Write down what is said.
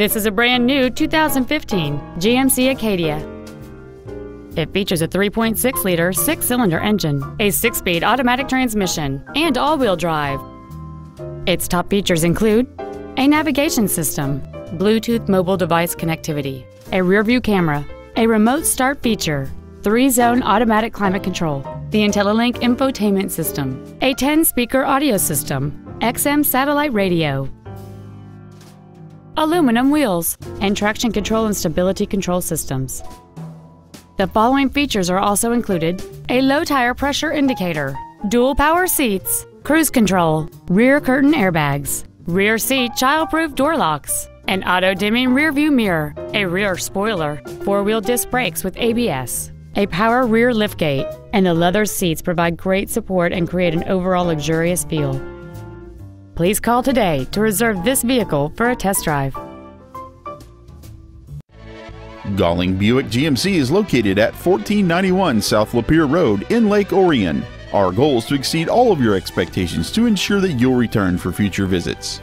This is a brand new 2015 GMC Acadia. It features a 3.6 liter six cylinder engine, a six speed automatic transmission, and all wheel drive. Its top features include a navigation system, Bluetooth mobile device connectivity, a rear view camera, a remote start feature, three zone automatic climate control, the IntelliLink infotainment system, a 10 speaker audio system, XM satellite radio, aluminum wheels, and traction control and stability control systems. The following features are also included a low tire pressure indicator, dual power seats, cruise control, rear curtain airbags, rear seat child-proof door locks, an auto-dimming rearview mirror, a rear spoiler, four-wheel disc brakes with ABS, a power rear liftgate, and the leather seats provide great support and create an overall luxurious feel. Please call today to reserve this vehicle for a test drive. Golling Buick GMC is located at 1491 South Lapeer Road in Lake Orion. Our goal is to exceed all of your expectations to ensure that you'll return for future visits.